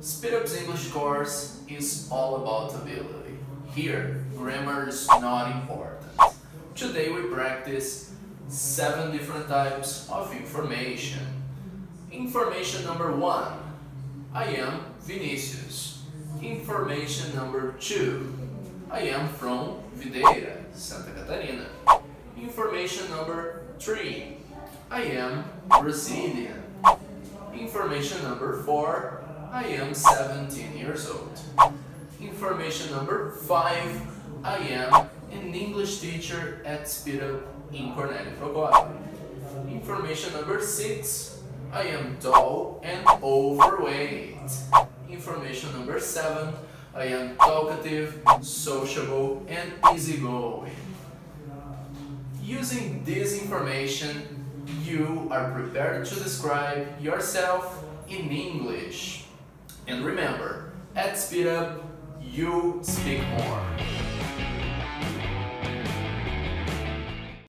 SpeedUp's English course is all about ability. Here, grammar is not important. Today we practice seven different types of information. Information number one, I am Vinicius. Information number two, I am from Videira, Santa Catarina. Information number three, I am Brazilian. Information number four, I am 17 years old. Information number five, I am an English teacher at SpeedUp in Cornélio. Information number six, I am tall and overweight. Information number seven, I am talkative, sociable, and easygoing. Using this information, you are prepared to describe yourself in English. And remember, at SpeedUp, you speak more.